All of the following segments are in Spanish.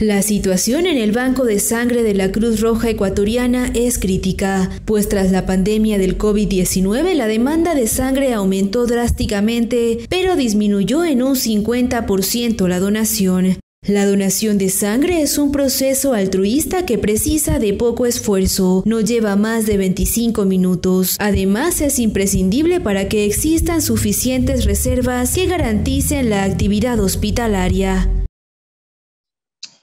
La situación en el Banco de Sangre de la Cruz Roja Ecuatoriana es crítica, pues tras la pandemia del COVID-19 la demanda de sangre aumentó drásticamente, pero disminuyó en un 50% la donación. La donación de sangre es un proceso altruista que precisa de poco esfuerzo, no lleva más de 25 minutos. Además, es imprescindible para que existan suficientes reservas que garanticen la actividad hospitalaria.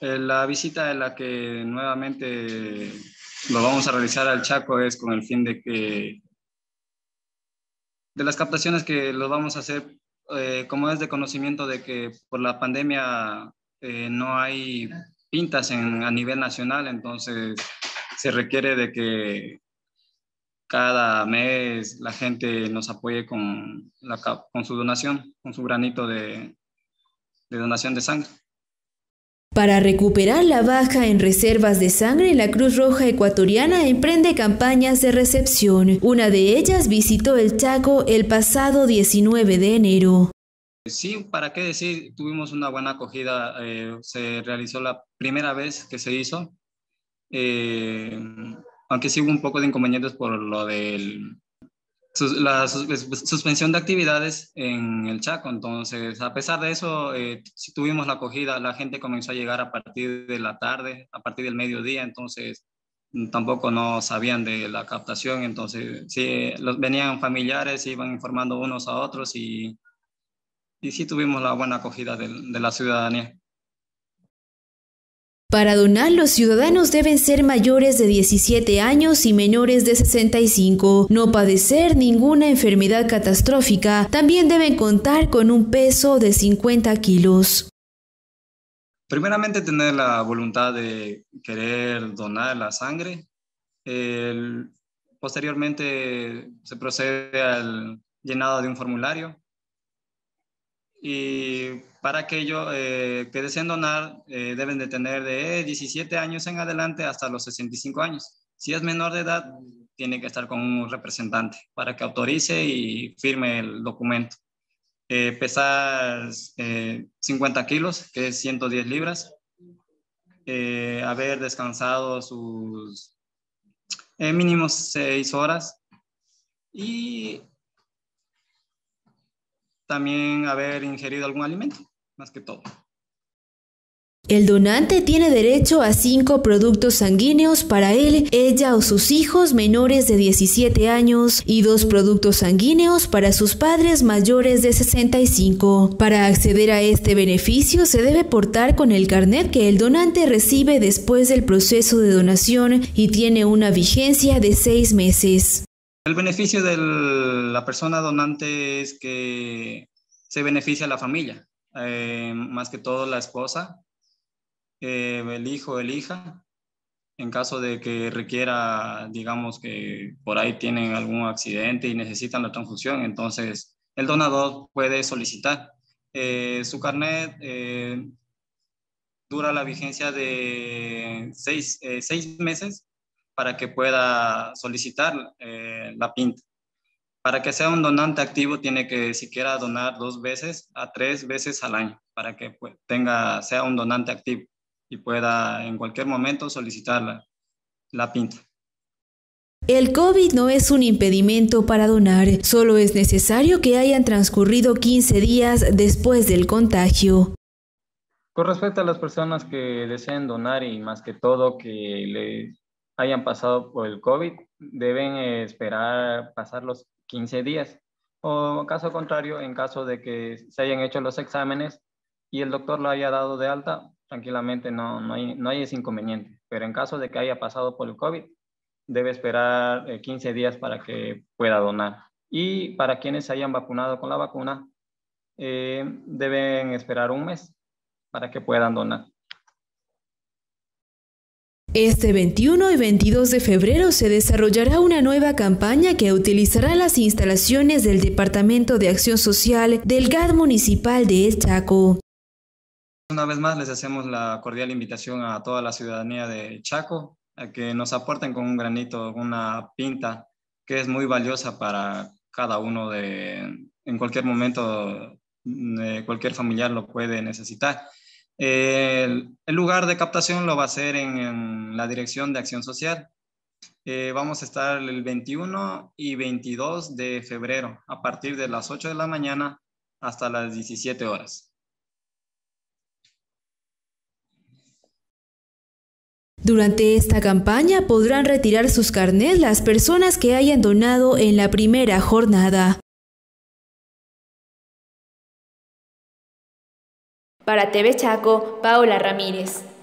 Eh, la visita de la que nuevamente lo vamos a realizar al Chaco es con el fin de que de las captaciones que lo vamos a hacer, eh, como es de conocimiento de que por la pandemia eh, no hay pintas en, a nivel nacional, entonces se requiere de que cada mes la gente nos apoye con, la, con su donación, con su granito de, de donación de sangre. Para recuperar la baja en reservas de sangre, la Cruz Roja Ecuatoriana emprende campañas de recepción. Una de ellas visitó el Chaco el pasado 19 de enero. Sí, para qué decir, tuvimos una buena acogida. Eh, se realizó la primera vez que se hizo, eh, aunque sí hubo un poco de inconvenientes por lo del la suspensión de actividades en el Chaco. Entonces, a pesar de eso, eh, si tuvimos la acogida, la gente comenzó a llegar a partir de la tarde, a partir del mediodía, entonces tampoco no sabían de la captación, entonces sí, los, venían familiares, iban informando unos a otros y, y sí tuvimos la buena acogida de la ciudadanía. Para donar, los ciudadanos deben ser mayores de 17 años y menores de 65, no padecer ninguna enfermedad catastrófica, también deben contar con un peso de 50 kilos. Primeramente, tener la voluntad de querer donar la sangre. posteriormente, se procede al llenado de un formulario y para aquello eh, que deseen donar eh, deben de tener de 17 años en adelante hasta los 65 años. Si es menor de edad, tiene que estar con un representante para que autorice y firme el documento. Eh, pesar 50 kilos, que es 110 libras. haber descansado sus mínimos 6 horas. Y también haber ingerido algún alimento, más que todo. El donante tiene derecho a cinco productos sanguíneos para él, ella o sus hijos menores de 17 años y dos productos sanguíneos para sus padres mayores de 65. Para acceder a este beneficio se debe portar con el carnet que el donante recibe después del proceso de donación y tiene una vigencia de seis meses. El beneficio de la persona donante es que se beneficia a la familia, eh, más que todo la esposa, eh, el hijo, el hija, en caso de que requiera, digamos que por ahí tienen algún accidente y necesitan la transfusión, entonces el donador puede solicitar. Eh, su carnet dura la vigencia de seis, seis meses para que pueda solicitar eh, la pinta. Para que sea un donante activo tiene que siquiera donar dos veces a tres veces al año para que pues, tenga, sea un donante activo y pueda en cualquier momento solicitar la, la pinta. El COVID no es un impedimento para donar, solo es necesario que hayan transcurrido 15 días después del contagio. Con respecto a las personas que deseen donar y más que todo que le hayan pasado por el COVID, deben esperar pasar los 15 días. O caso contrario, en caso de que se hayan hecho los exámenes y el doctor lo haya dado de alta, tranquilamente no, no, hay, no hay ese inconveniente. Pero en caso de que haya pasado por el COVID, debe esperar 15 eh, días para que pueda donar. Y para quienes se hayan vacunado con la vacuna, eh, deben esperar un mes para que puedan donar. Este 21 y 22 de febrero se desarrollará una nueva campaña que utilizará las instalaciones del Departamento de Acción Social del GAD Municipal de El Chaco. Una vez más les hacemos la cordial invitación a toda la ciudadanía de Chaco a que nos aporten con un granito, una pinta que es muy valiosa para cada uno de, en cualquier momento, cualquier familiar lo puede necesitar. El, lugar de captación lo va a ser en, la Dirección de Acción Social. Eh, vamos a estar el 21 y 22 de febrero a partir de las 8 de la mañana hasta las 17 horas. Durante esta campaña podrán retirar sus carnets las personas que hayan donado en la primera jornada. Para TV Chaco, Paola Ramírez.